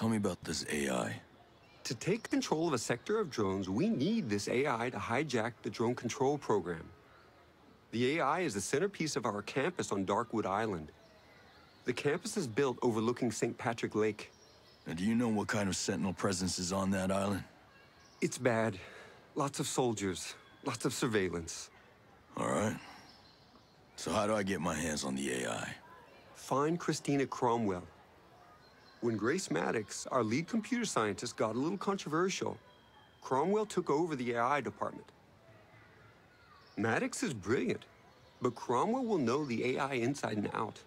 Tell me about this AI. To take control of a sector of drones, we need this AI to hijack the drone control program. The AI is the centerpiece of our campus on Darkwood Island. The campus is built overlooking St. Patrick Lake. Now, do you know what kind of Sentinel presence is on that island? It's bad. Lots of soldiers, lots of surveillance. All right. So how do I get my hands on the AI? Find Christina Cromwell. When Grace Maddox, our lead computer scientist, got a little controversial, Cromwell took over the AI department. Maddox is brilliant, but Cromwell will know the AI inside and out.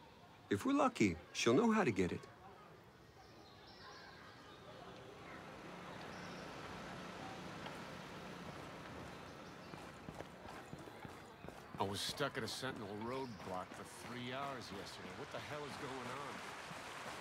If we're lucky, she'll know how to get it. I was stuck at a Sentinel roadblock for three hours yesterday. What the hell is going on?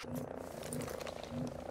Thank you.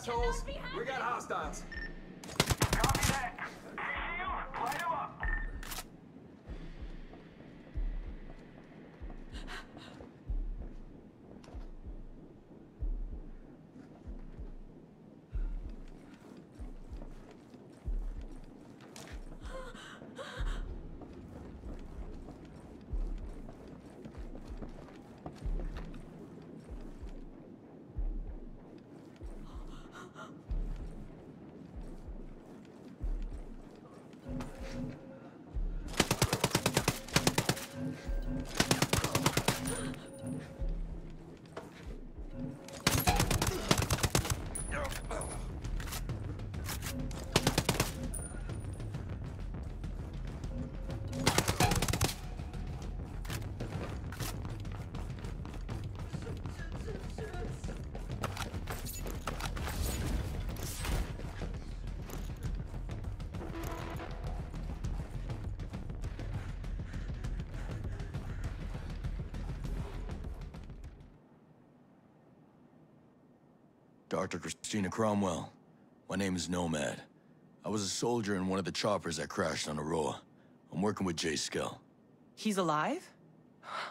Assholes? We got hostiles. Copy that. See you? Light 'em up. Dr. Christina Cromwell. My name is Nomad. I was a soldier in one of the choppers that crashed on Auroa. I'm working with Jace Skell. He's alive?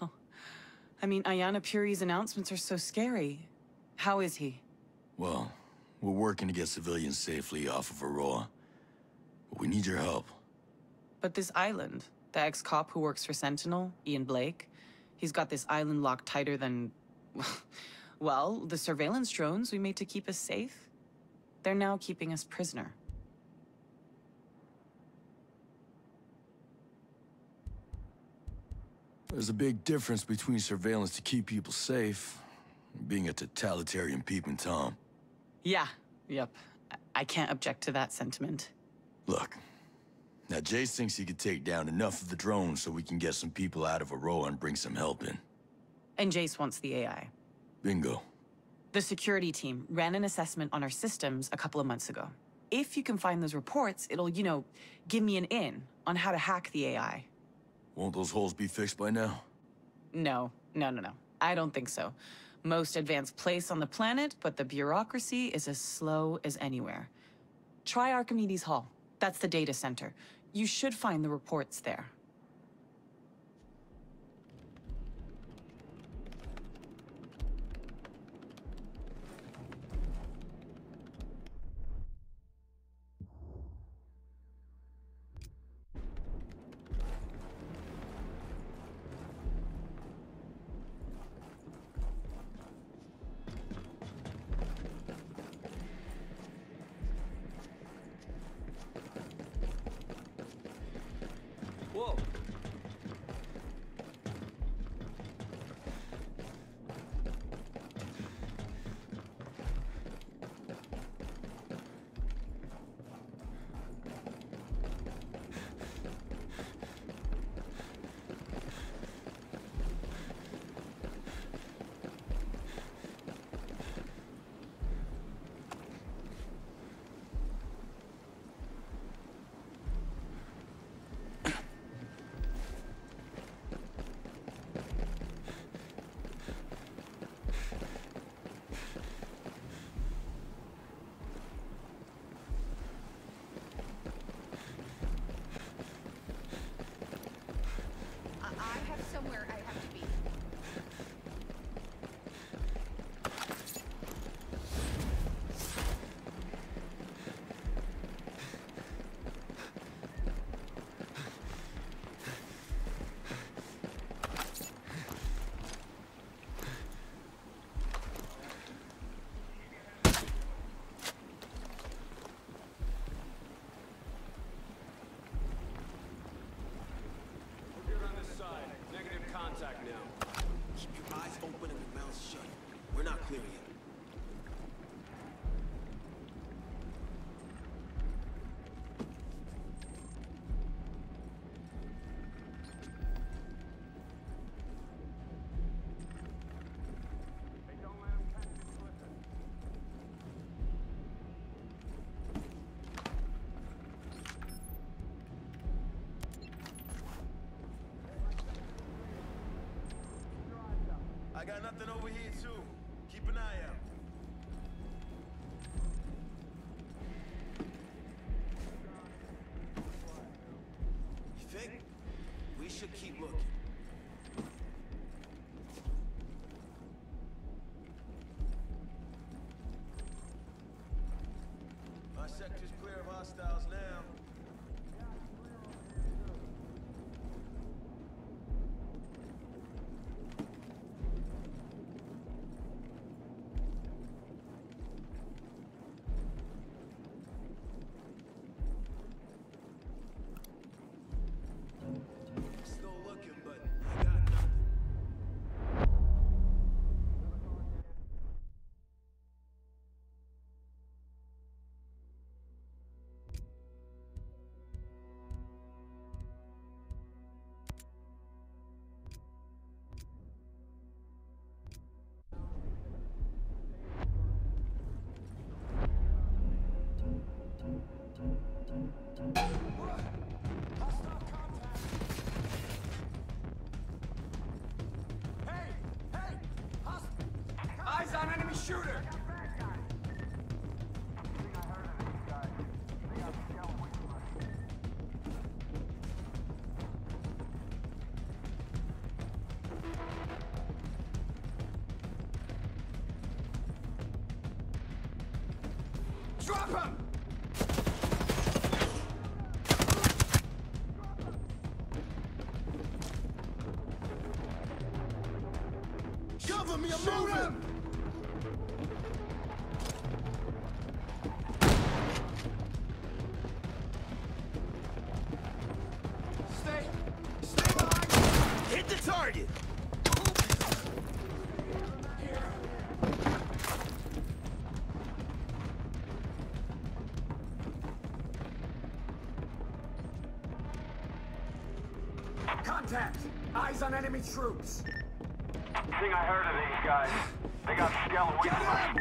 Oh. I mean, Ayana Puri's announcements are so scary. How is he? Well, we're working to get civilians safely off of Auroa. But we need your help. But this island, the ex-cop who works for Sentinel, Ian Blake, he's got this island locked tighter than... well, the surveillance drones we made to keep us safe. They're now keeping us prisoner. There's a big difference between surveillance to keep people safe and being a totalitarian peeping Tom. Yeah, yep. I- can't object to that sentiment. Look, now Jace thinks he could take down enough of the drones so we can get some people out of Auroa and bring some help in. And Jace wants the AI. Bingo. The security team ran an assessment on our systems a couple of months ago. If you can find those reports, it'll, you know, give me an in on how to hack the AI. Won't those holes be fixed by now? No, no, no, no. I don't think so. Most advanced place on the planet, but the bureaucracy is as slow as anywhere. Try Archimedes Hall. That's the data center. You should find the reports there. got nothing over here, too. Keep an eye out. You think? We should keep looking. My sector's clear of hostiles now. Drop him! Eyes on enemy troops. Thing I heard of these guys. They got.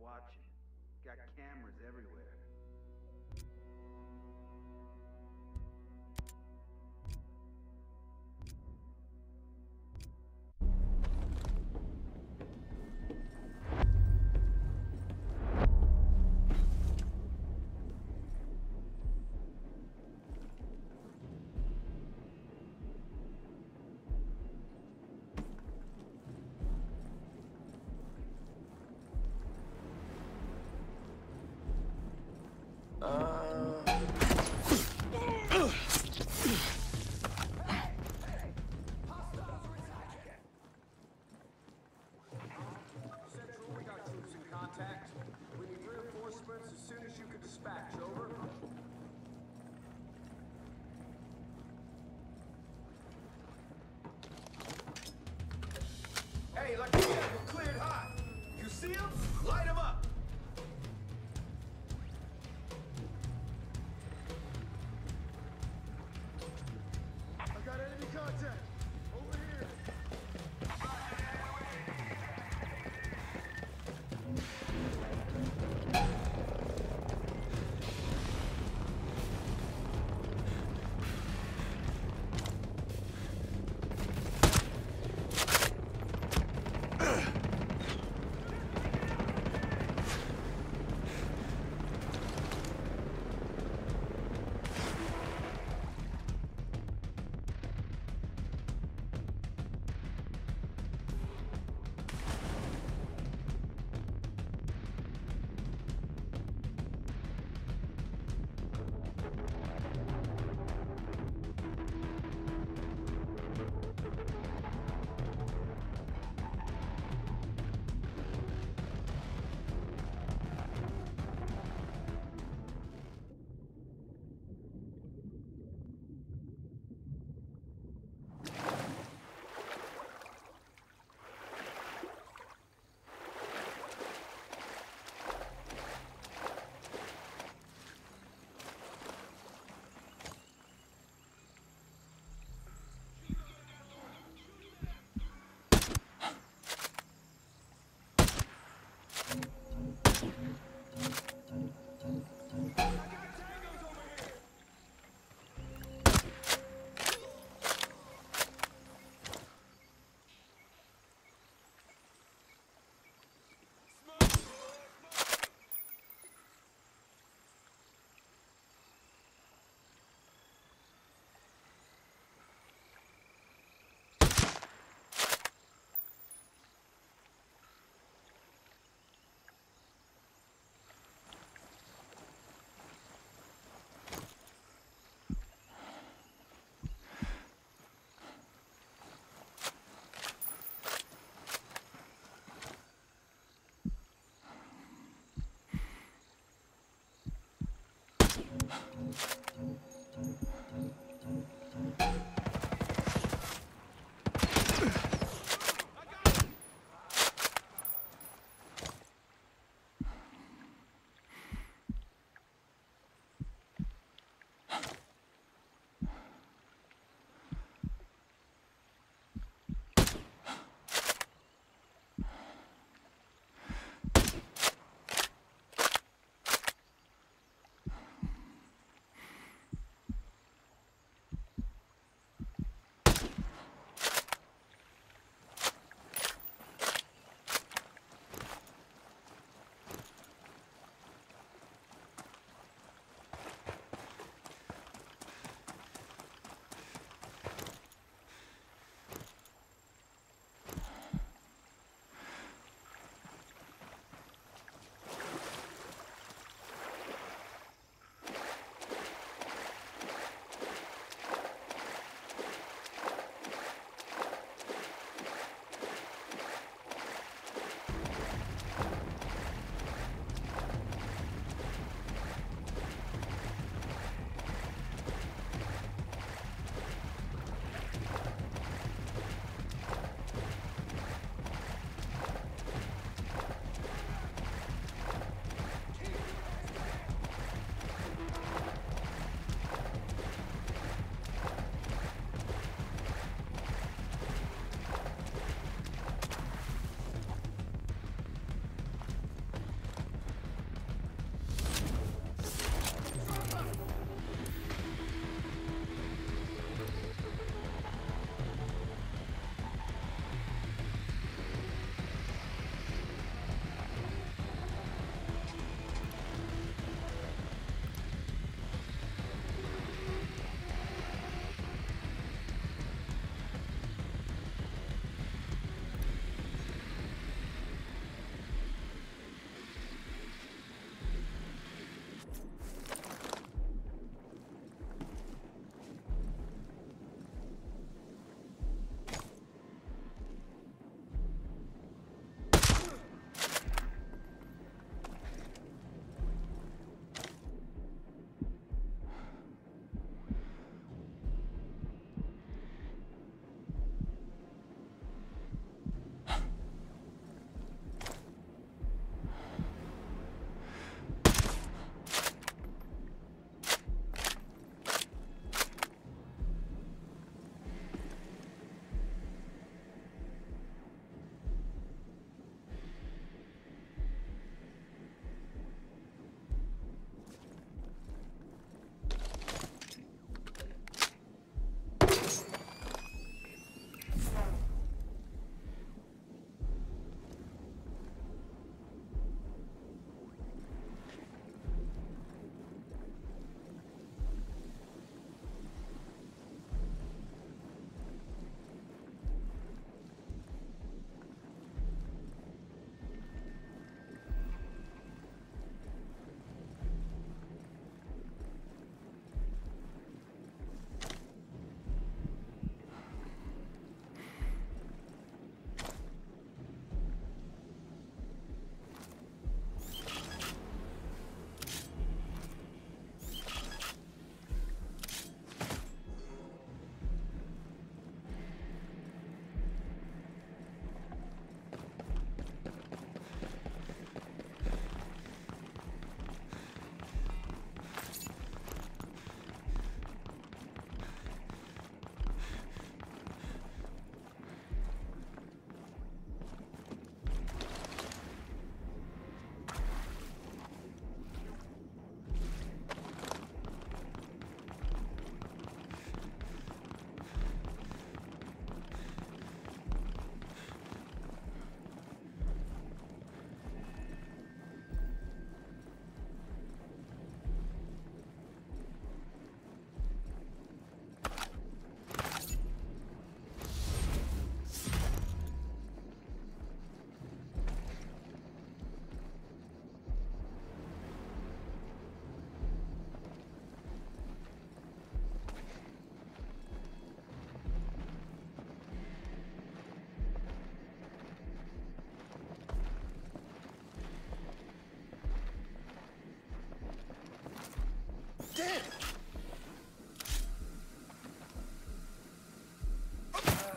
watching. Got cameras everywhere.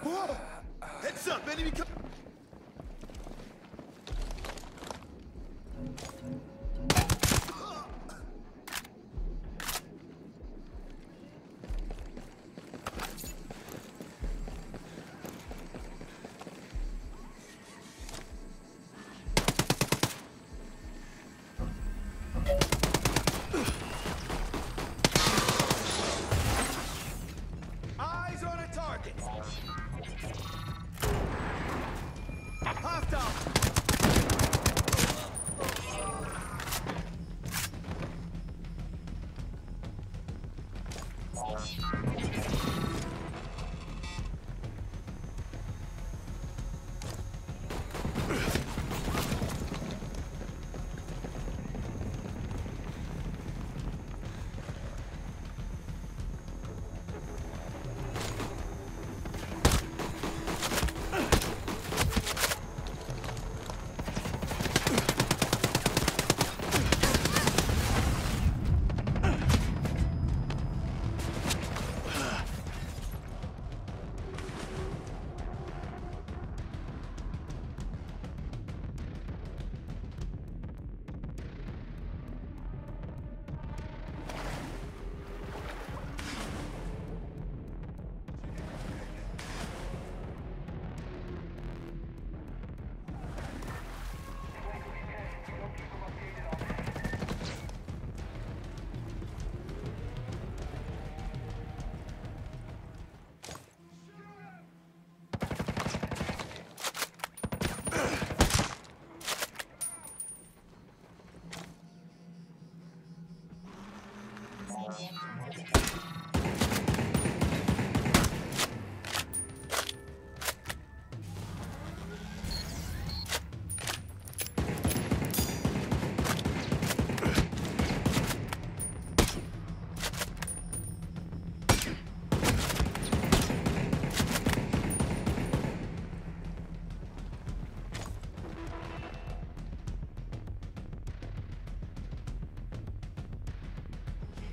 Heads up, enemy coming!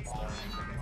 Bye.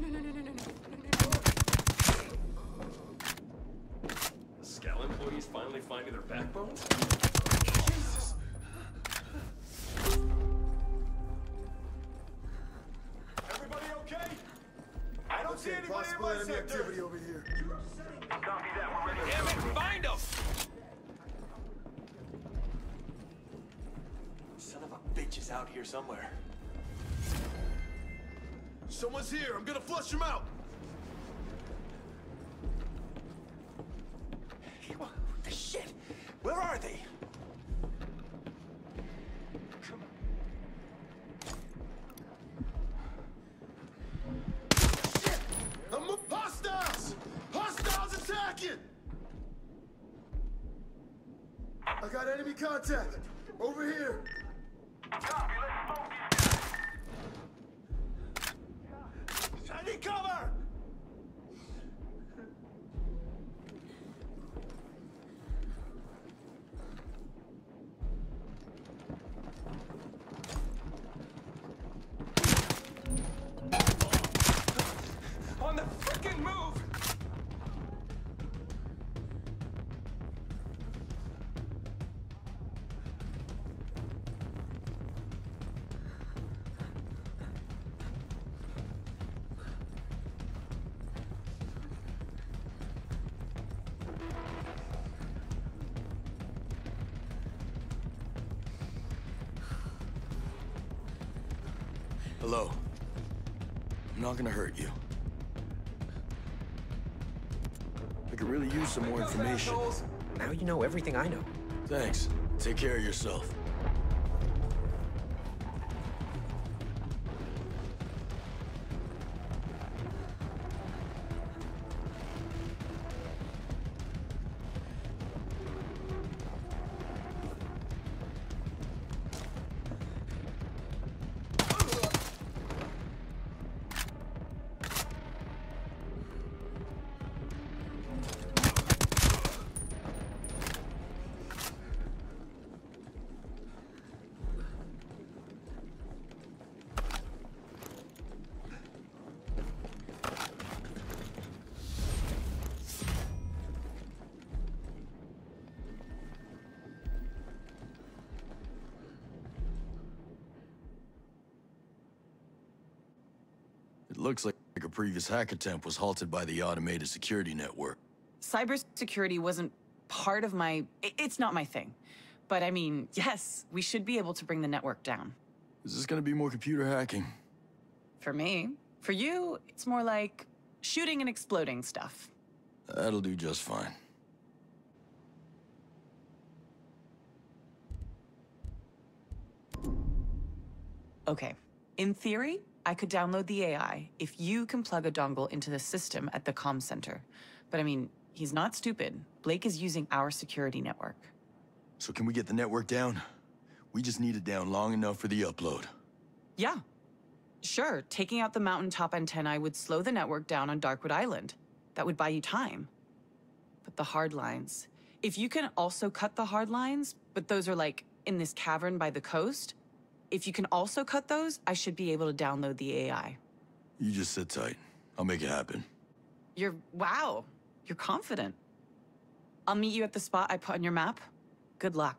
no, no, no, no, no, no, Skell employees finally finding their backbones? Jesus. Everybody okay? I don't Let's see anybody in my sector. activity over here. Copy that. We're ready. Damn it! Find them. Son of a bitch is out here somewhere. Someone's here. I'm gonna flush him out. Hello. I'm not gonna hurt you. I could really use some more information. Now you know everything I know. Thanks. Take care of yourself. Looks like a previous hack attempt was halted by the automated security network. Cybersecurity wasn't part of my... It's not my thing. But I mean, yes, we should be able to bring the network down. Is this gonna be more computer hacking? For me. For you, it's more like shooting and exploding stuff. That'll do just fine. Okay. In theory, I could download the AI if you can plug a dongle into the system at the comm center. But I mean, he's not stupid. Blake is using our security network. So can we get the network down? We just need it down long enough for the upload. Yeah. Sure, taking out the mountaintop antennae would slow the network down on Darkwood Island. That would buy you time. But the hard lines. If you can also cut the hard lines, but those are like in this cavern by the coast, if you can also cut those, I should be able to download the AI. You just sit tight. I'll make it happen. You're, wow, you're confident. I'll meet you at the spot I put on your map. Good luck.